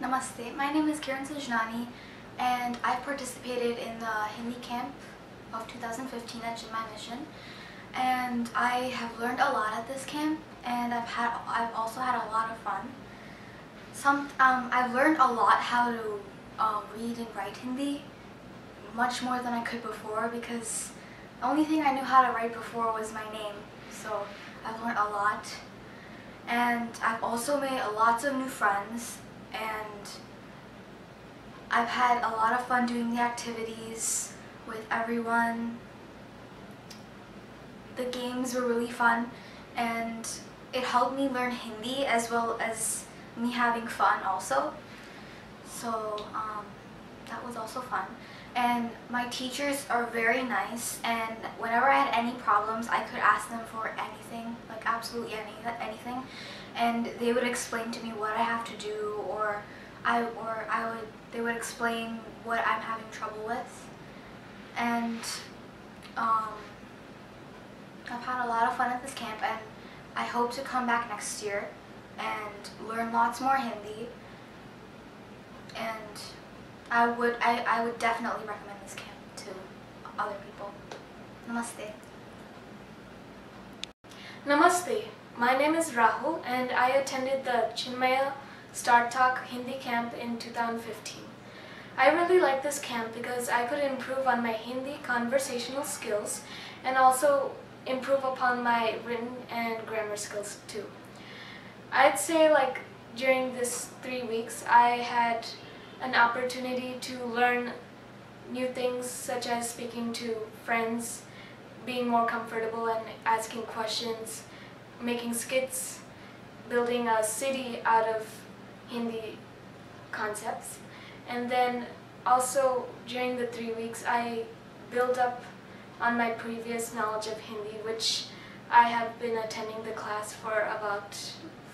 Namaste, my name is Kiran Sajnani and I've participated in the Hindi camp of 2015 at Chinmaya Mission. And I have learned a lot at this camp and I've had I've also had a lot of fun. Some um, I've learned a lot how to uh, read and write Hindi much more than I could before because the only thing I knew how to write before was my name. So I've learned a lot. And I've also made lots of new friends and I've had a lot of fun doing the activities with everyone. The games were really fun and it helped me learn Hindi as well as me having fun also. So um, that was also fun. And my teachers are very nice and whenever I had any problems I could ask them for anything, like absolutely any, anything. And they would explain to me what I have to do or I or I would they would explain what I'm having trouble with. And um, I've had a lot of fun at this camp and I hope to come back next year and learn lots more Hindi and I would I, I would definitely recommend this camp to other people. Namaste. Namaste. My name is Rahul and I attended the Chinmaya STARTALK Hindi camp in 2015. I really like this camp because I could improve on my Hindi conversational skills and also improve upon my written and grammar skills too. I'd say like during this three weeks I had an opportunity to learn new things such as speaking to friends, being more comfortable and asking questions, making skits, building a city out of Hindi concepts. And then also during the three weeks I built up on my previous knowledge of Hindi which I have been attending the class for about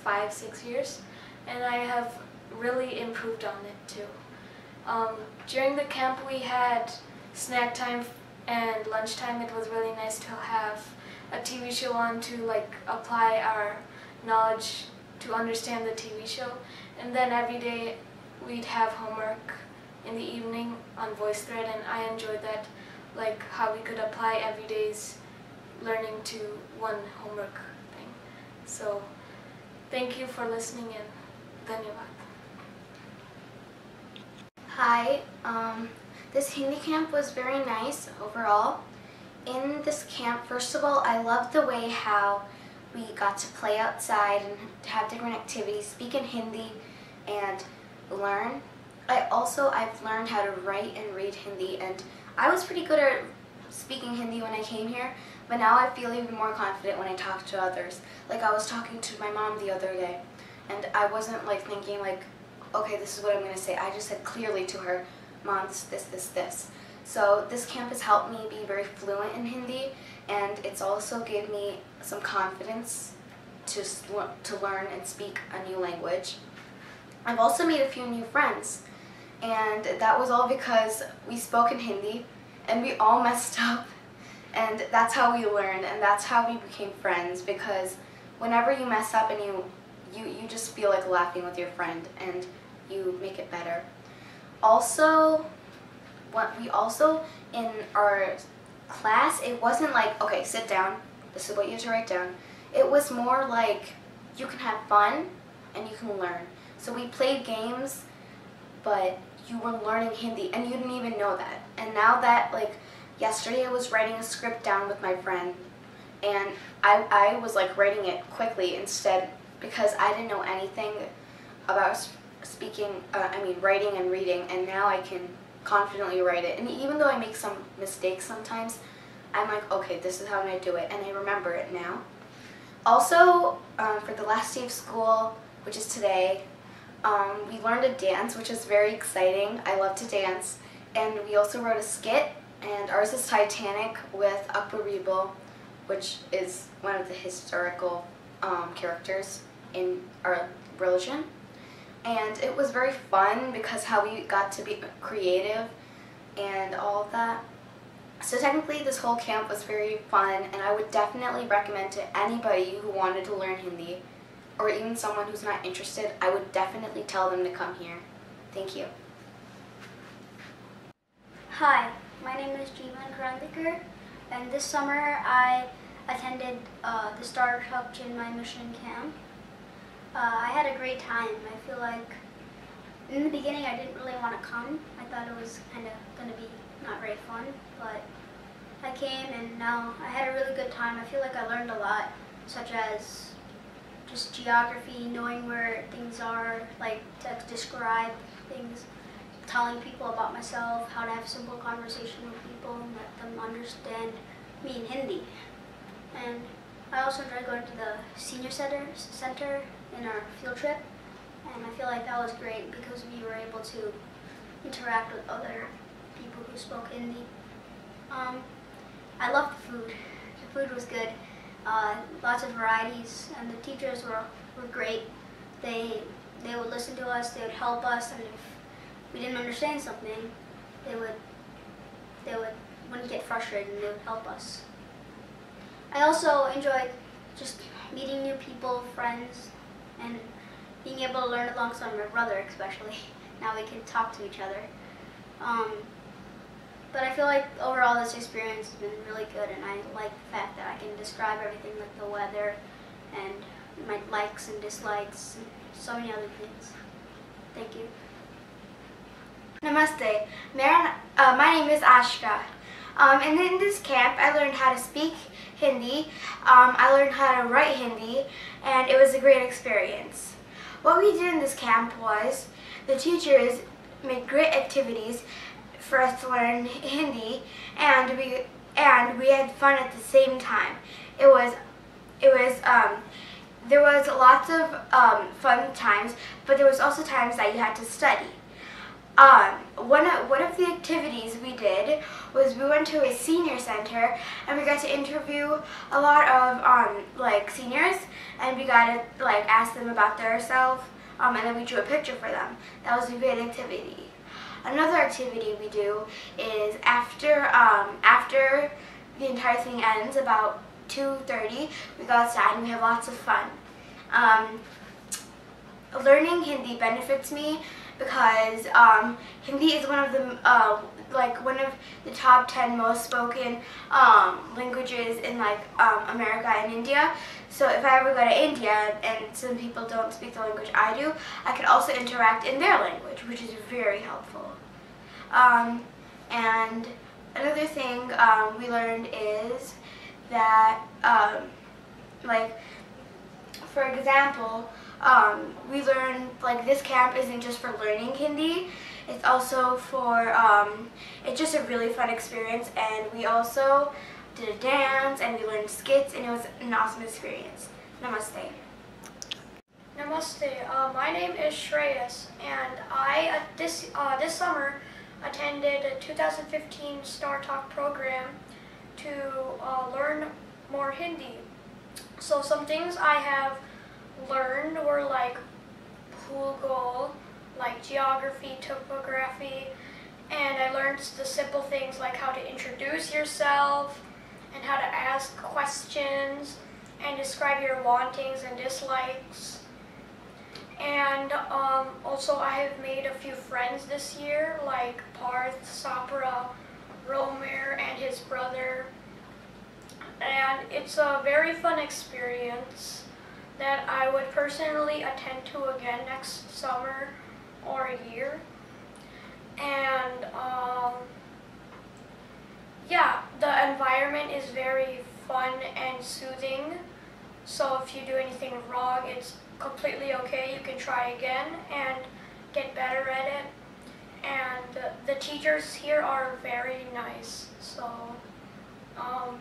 five, six years and I have really improved on it too. Um, during the camp we had snack time and lunchtime. It was really nice to have a TV show on to like apply our knowledge to understand the TV show. And then every day we'd have homework in the evening on VoiceThread and I enjoyed that, like how we could apply every day's learning to one homework thing. So thank you for listening and dhanyavad. Hi, um, this Hindi camp was very nice overall. In this camp, first of all, I loved the way how we got to play outside and have different activities, speak in Hindi, and learn. I also, I've learned how to write and read Hindi, and I was pretty good at speaking Hindi when I came here, but now I feel even more confident when I talk to others. Like I was talking to my mom the other day, and I wasn't like thinking like, okay, this is what I'm going to say. I just said clearly to her, mom, this, this, this, this. So this camp has helped me be very fluent in Hindi, and it's also gave me some confidence to, to learn and speak a new language. I've also made a few new friends, and that was all because we spoke in Hindi, and we all messed up, and that's how we learned, and that's how we became friends, because whenever you mess up and you, you, you just feel like laughing with your friend, and you make it better. Also, what we also, in our class, it wasn't like, okay, sit down, this is what you have to write down. It was more like, you can have fun, and you can learn. So we played games, but you were learning Hindi, and you didn't even know that. And now that, like, yesterday I was writing a script down with my friend, and I, I was, like, writing it quickly instead, because I didn't know anything about speaking, uh, I mean, writing and reading, and now I can confidently write it. And even though I make some mistakes sometimes, I'm like, okay, this is how I'm going to do it, and I remember it now. Also, um, for the last day of school, which is today, um, we learned a dance, which is very exciting. I love to dance. And we also wrote a skit, and ours is Titanic with Akbar Birbal, which is one of the historical um, characters in our religion. And it was very fun because how we got to be creative and all of that. So technically this whole camp was very fun and I would definitely recommend to anybody who wanted to learn Hindi or even someone who's not interested, I would definitely tell them to come here. Thank you. Hi, my name is Jeevan Karandikar, and this summer I attended uh, the Star Talk Chinmaya Mission Camp. Uh, I had a great time. I feel like in the beginning I didn't really want to come. I thought it was kind of going to be not very fun, but I came and now I had a really good time. I feel like I learned a lot, such as just geography, knowing where things are, like to describe things, telling people about myself, how to have simple conversation with people and let them understand me in Hindi. And I also enjoyed going to the senior center, center in our field trip, and I feel like that was great because we were able to interact with other people who spoke Hindi. Um, I loved the food. The food was good. Uh, lots of varieties, and the teachers were, were great. They they would listen to us. They would help us, and if we didn't understand something, they would they would wouldn't get frustrated, and they would help us. I also enjoyed just meeting new people, friends, and being able to learn alongside my brother, especially. Now we can talk to each other. Um, but I feel like overall this experience has been really good, and I like the fact that I can describe everything like the weather and my likes and dislikes and so many other things. Thank you. Namaste. Uh, my name is Ashka. Um, and in this camp, I learned how to speak Hindi. Um, I learned how to write Hindi, and it was a great experience. What we did in this camp was the teachers made great activities for us to learn Hindi, and we and we had fun at the same time. It was it was um, there was lots of um, fun times, but there was also times that you had to study. Um, one of, one of the activities we did was we went to a senior center and we got to interview a lot of um, like seniors and we got to like ask them about themselves um, and then we drew a picture for them. That was a great activity. Another activity we do is after um, after the entire thing ends about 2.30 we go outside and we have lots of fun. Um, learning Hindi benefits me because um, Hindi is one of the uh, like one of the top 10 most spoken um, languages in like um, America and India. So if I ever go to India and some people don't speak the language I do, I could also interact in their language, which is very helpful. Um, and another thing um, we learned is that um, like for example, um, we learned like this camp isn't just for learning Hindi. It's also for um, it's just a really fun experience, and we also did a dance and we learned skits, and it was an awesome experience. Namaste. Namaste. Uh, my name is Shreyas, and I uh, this uh, this summer attended a 2015 STARTALK program to uh, learn more Hindi. So some things I have like Bhugol, like geography, topography, and I learned the simple things like how to introduce yourself and how to ask questions and describe your wantings and dislikes. And um, also I have made a few friends this year like Parth, Sapra, Romer, and his brother. And it's a very fun experience that I would personally attend to again next summer or a year. And um, yeah, the environment is very fun and soothing. So if you do anything wrong, it's completely okay. You can try again and get better at it. And the teachers here are very nice. So um,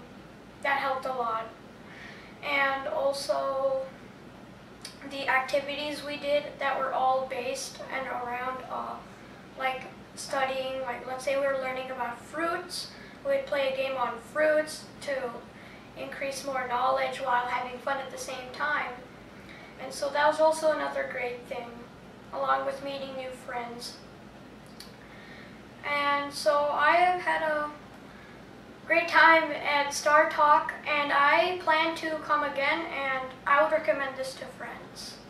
that helped a lot. And also the activities we did that were all based and around uh, like studying, like let's say we were learning about fruits, we'd play a game on fruits to increase more knowledge while having fun at the same time. And so that was also another great thing, along with meeting new friends. And so I have had a great time at STARTALK, and I plan to come again, and I would recommend this to friends.